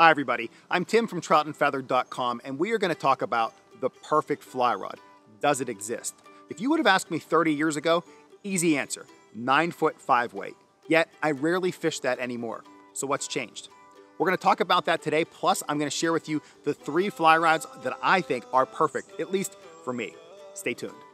Hi, everybody. I'm Tim from troutandfeather.com, and we are going to talk about the perfect fly rod. Does it exist? If you would have asked me 30 years ago, easy answer 9 foot 5 weight. Yet, I rarely fish that anymore. So, what's changed? We're going to talk about that today, plus, I'm going to share with you the three fly rods that I think are perfect, at least for me. Stay tuned.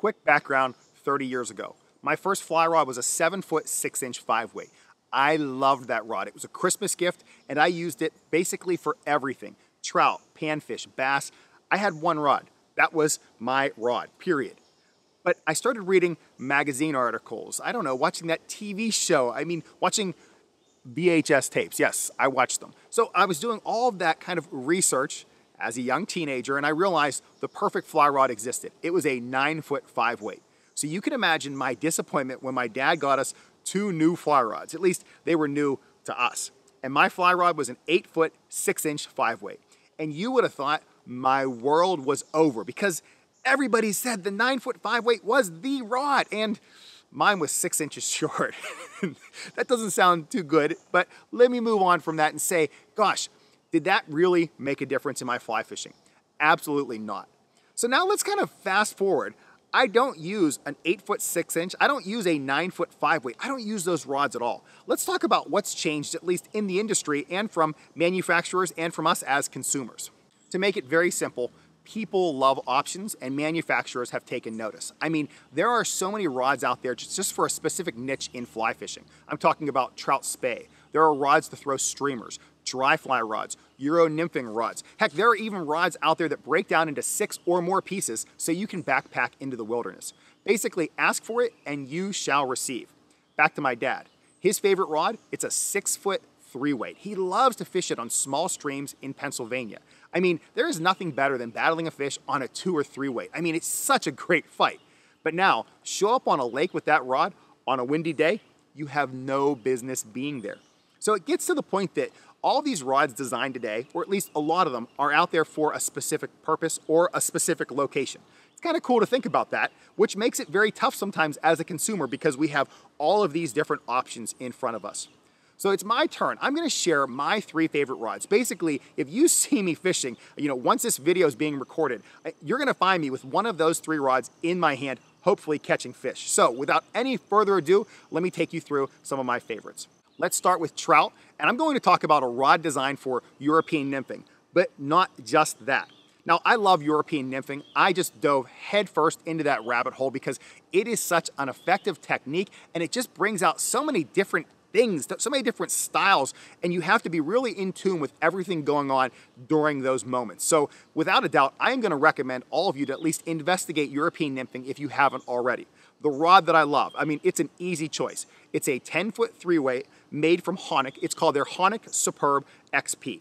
Quick background 30 years ago. My first fly rod was a 7 foot 6 inch 5 weight. I loved that rod. It was a Christmas gift, and I used it basically for everything trout, panfish, bass. I had one rod. That was my rod, period. But I started reading magazine articles. I don't know, watching that TV show. I mean, watching VHS tapes. Yes, I watched them. So I was doing all of that kind of research as a young teenager, and I realized the perfect fly rod existed. It was a nine foot five weight. So you can imagine my disappointment when my dad got us two new fly rods. At least they were new to us. And my fly rod was an eight foot six inch five weight. And you would have thought my world was over because everybody said the nine foot five weight was the rod. And mine was six inches short. that doesn't sound too good, but let me move on from that and say, gosh, did that really make a difference in my fly fishing? Absolutely not. So now let's kind of fast forward. I don't use an 8 foot 6 inch, I don't use a 9 foot 5 weight, I don't use those rods at all. Let's talk about what's changed, at least in the industry and from manufacturers and from us as consumers. To make it very simple, people love options and manufacturers have taken notice. I mean, there are so many rods out there just, for a specific niche in fly fishing. I'm talking about trout spey. There are rods to throw streamers, dry fly rods, Euro nymphing rods. Heck, there are even rods out there that break down into six or more pieces so you can backpack into the wilderness. Basically, ask for it and you shall receive. Back to my dad. His favorite rod, it's a six foot three weight. He loves to fish it on small streams in Pennsylvania. I mean, there is nothing better than battling a fish on a two or three weight. I mean, it's such a great fight. But now, show up on a lake with that rod on a windy day, you have no business being there. So it gets to the point that all these rods designed today, or at least a lot of them, are out there for a specific purpose or a specific location. It's kind of cool to think about that, which makes it very tough sometimes as a consumer because we have all of these different options in front of us. So it's my turn. I'm gonna share my three favorite rods. Basically, if you see me fishing, you know, once this video is being recorded, you're gonna find me with one of those three rods in my hand, hopefully catching fish. So without any further ado, let me take you through some of my favorites. Let's start with trout, and I'm going to talk about a rod design for European nymphing, but not just that. Now, I love European nymphing. I just dove headfirst into that rabbit hole because it is such an effective technique and it just brings out so many different things, so many different styles, and you have to be really in tune with everything going on during those moments. So, without a doubt, I am going to recommend all of you to at least investigate European nymphing if you haven't already. The rod that I love, I mean, it's an easy choice. It's a 10 foot three weight made from Hanak. It's called their Hanak Superb XP.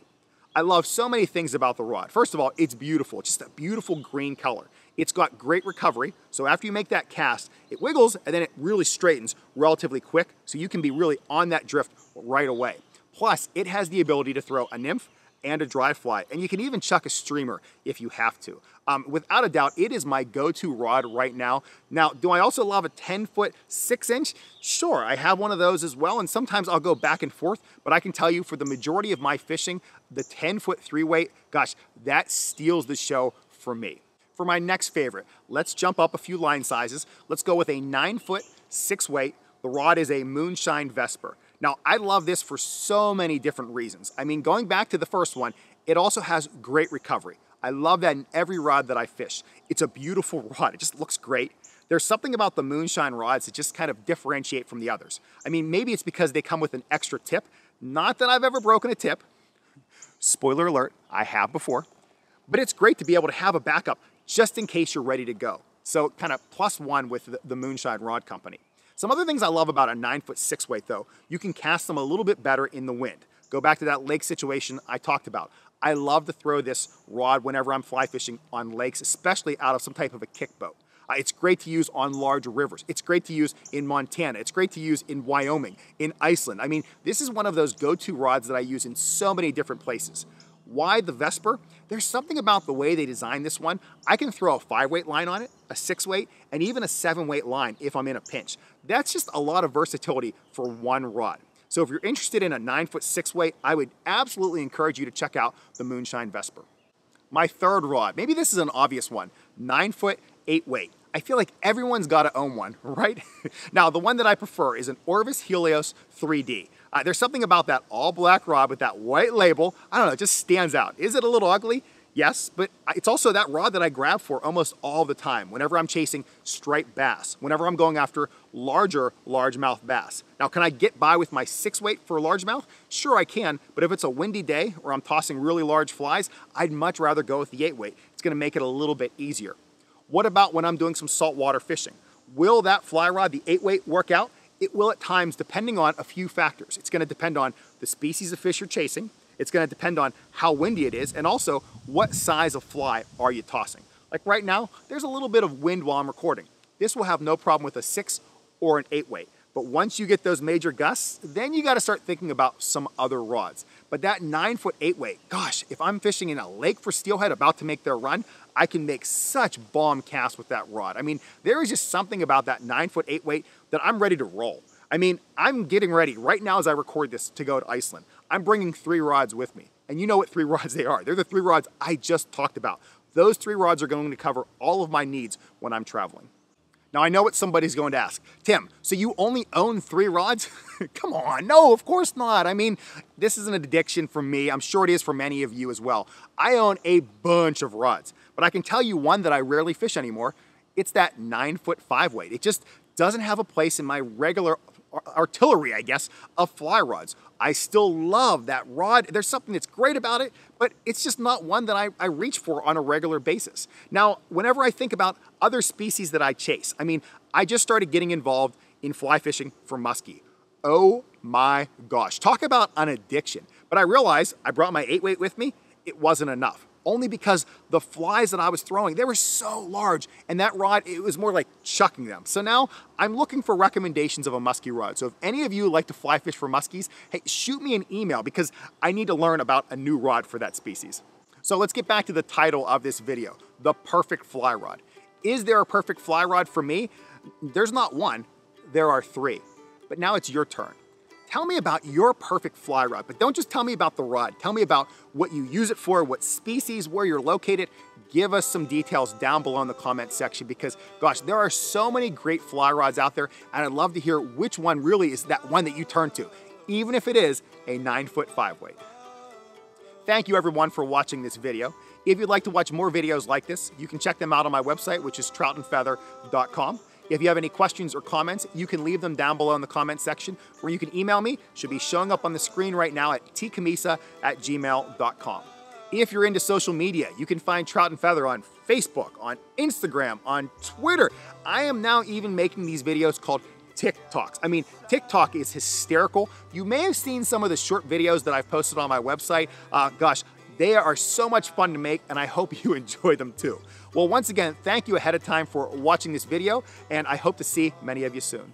I love so many things about the rod. First of all, it's beautiful, just a beautiful green color. It's got great recovery, so after you make that cast, it wiggles and then it really straightens relatively quick, so you can be really on that drift right away. Plus, it has the ability to throw a nymph, and a dry fly. And you can even chuck a streamer if you have to. Um, without a doubt, it is my go-to rod right now. Now, do I also love a 10 foot, six inch? Sure, I have one of those as well. And sometimes I'll go back and forth, but I can tell you for the majority of my fishing, the 10 foot three weight, gosh, that steals the show for me. For my next favorite, let's jump up a few line sizes. Let's go with a nine foot, six weight. The rod is a Moonshine Vesper. Now, I love this for so many different reasons. I mean, going back to the first one, it also has great recovery. I love that in every rod that I fish. It's a beautiful rod. It just looks great. There's something about the moonshine rods that just kind of differentiate from the others. I mean, maybe it's because they come with an extra tip. Not that I've ever broken a tip. Spoiler alert, I have before. But it's great to be able to have a backup just in case you're ready to go. So kind of plus one with the, the Moonshine Rod Company. Some other things I love about a nine foot six weight though, you can cast them a little bit better in the wind. Go back to that lake situation I talked about. I love to throw this rod whenever I'm fly fishing on lakes, especially out of some type of a kick boat. Uh, it's great to use on large rivers. It's great to use in Montana. It's great to use in Wyoming, in Iceland. I mean, this is one of those go-to rods that I use in so many different places. Why the Vesper? There's something about the way they designed this one. I can throw a five weight line on it, a six weight, and even a seven weight line if I'm in a pinch. That's just a lot of versatility for one rod. So if you're interested in a nine foot six weight, I would absolutely encourage you to check out the Moonshine Vesper. My third rod, maybe this is an obvious one, nine foot eight weight. I feel like everyone's got to own one, right? now, the one that I prefer is an Orvis Helios 3D. Uh, there's something about that all black rod with that white label. I don't know, it just stands out. Is it a little ugly? Yes, but it's also that rod that I grab for almost all the time whenever I'm chasing striped bass, whenever I'm going after larger largemouth bass. Now, can I get by with my six weight for largemouth? Sure, I can, but if it's a windy day or I'm tossing really large flies, I'd much rather go with the eight weight. It's gonna make it a little bit easier. What about when I'm doing some saltwater fishing? Will that fly rod, the eight weight, work out? It will at times, depending on a few factors. It's gonna depend on the species of fish you're chasing, it's gonna depend on how windy it is, and also what size of fly are you tossing. Like right now, there's a little bit of wind while I'm recording. This will have no problem with a six or an eight weight. But once you get those major gusts, then you gotta start thinking about some other rods. But that nine foot eight weight, gosh, if I'm fishing in a lake for steelhead about to make their run, I can make such bomb casts with that rod. I mean, there is just something about that nine foot eight weight that I'm ready to roll. I mean, I'm getting ready right now as I record this to go to Iceland. I'm bringing three rods with me. And you know what three rods they are. They're the three rods I just talked about. Those three rods are going to cover all of my needs when I'm traveling. Now I know what somebody's going to ask. Tim, so you only own three rods? Come on, no, of course not. I mean, this is an addiction for me. I'm sure it is for many of you as well. I own a bunch of rods, but I can tell you one that I rarely fish anymore. It's that nine foot five weight. It just doesn't have a place in my regular artillery, I guess, of fly rods. I still love that rod. There's something that's great about it, but it's just not one that I, I reach for on a regular basis. Now, whenever I think about other species that I chase, I mean, I just started getting involved in fly fishing for muskie. Oh my gosh, talk about an addiction. But I realized I brought my eight weight with me, it wasn't enough only because the flies that I was throwing, they were so large and that rod, it was more like chucking them. So now I'm looking for recommendations of a muskie rod. So if any of you like to fly fish for muskies, hey, shoot me an email because I need to learn about a new rod for that species. So let's get back to the title of this video, the perfect fly rod. Is there a perfect fly rod for me? There's not one, there are three. But now it's your turn. Tell me about your perfect fly rod, but don't just tell me about the rod. Tell me about what you use it for, what species, where you're located. Give us some details down below in the comment section because gosh, there are so many great fly rods out there and I'd love to hear which one really is that one that you turn to, even if it is a nine foot five weight. Thank you everyone for watching this video. If you'd like to watch more videos like this, you can check them out on my website, which is troutandfeather.com. If you have any questions or comments, you can leave them down below in the comment section, or you can email me. Should be showing up on the screen right now at tcammisa at gmail.com. If you're into social media, you can find Trout and Feather on Facebook, on Instagram, on Twitter. I am now even making these videos called TikToks. I mean, TikTok is hysterical. You may have seen some of the short videos that I've posted on my website. Uh, gosh, they are so much fun to make, and I hope you enjoy them too. Well, once again, thank you ahead of time for watching this video, and I hope to see many of you soon.